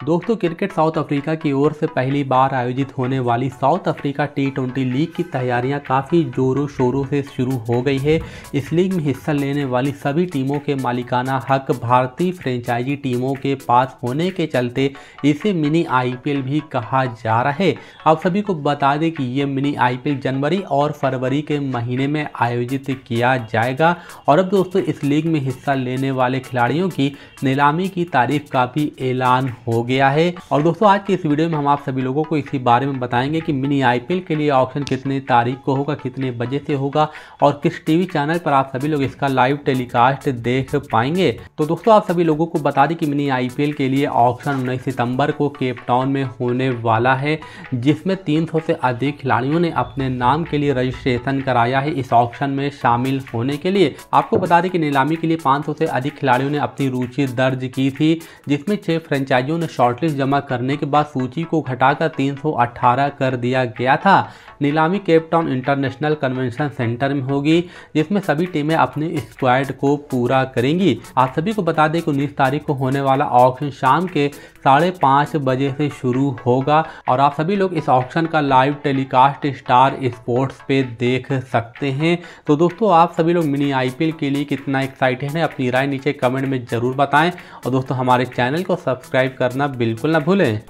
दोस्तों, cricket south Africa की ओर से पहली बार आयोजित होने वाली South Africa T twenty league की तैयारियाँ काफ़ी जोरों शोरों से शुरू हो गई है। इस लीग में हिस्सा लेने वाली सभी टीमों के मालिकाना हक भारतीय फ्रेंचाइजी टीमों के पास होने के चलते इसे मिनी आईपीएल भी कहा जा रहा है। आप सभी को बता दें कि ये मिनी आईपीएल जनवरी और फरवरी के महीने में आयोजित किया जाएगा। और अब दोस्तों, इस लीग में हिस्सा लेने वाले खिलाड़ियों की नीलामी की तारीफ़ का भी ऐलान हो गया है। और दोस्तों, आज की इस वीडियो में हम आप सभी लोगों को इसी बारे में बताएँगे कि मिनी आईपीएल के लिए ऑप्शन कितने तारीख को होगा, कितने बजे से होगा और किस टीवी चैनल पर आप सभी लोग इसका लाइव टेलीकास्ट देख पाएँगे। तो दोस्तों, आप सभी लोगों को बता दें कि मिनी आईपीएल के लिए ऑप्शन उन्नीस सितंबर को केपटाउन में होने वाला है, जिसमें 300 से अधिक खिलाड़ियों ने अपने नाम के लिए रजिस्ट्रेशन कराया है इस ऑप्शन में शामिल होने के लिए। आपको बता दें कि नीलामी के लिए 500 से अधिक खिलाड़ियों ने अपनी रुचि दर्ज की थी, जिसमें छह फ्रेंचाइजियों ने शॉर्टलिस्ट जमा करने के बाद सूची को घटाकर 318 कर दिया गया था। नीलामी केपटाउन इंटरनेशनल कन्वेंशन सेंटर में होगी, जिसमें सभी टीमें अपने स्क्वाड को पूरा करेंगी। आप सभी को बता दें कि उन्नीस तारीख को होने वाला ऑप्शन शाम के साढ़े पाँच बजे से शुरू होगा और आप सभी लोग इस ऑप्शन का लाइव टेलीकास्ट स्टार स्पोर्ट्स पे देख सकते हैं। तो दोस्तों, आप सभी लोग मिनी आईपीएल के लिए कितना एक्साइटेड है, अपनी राय नीचे कमेंट में ज़रूर बताएँ। और दोस्तों, हमारे चैनल को सब्सक्राइब करना बिल्कुल ना भूलें।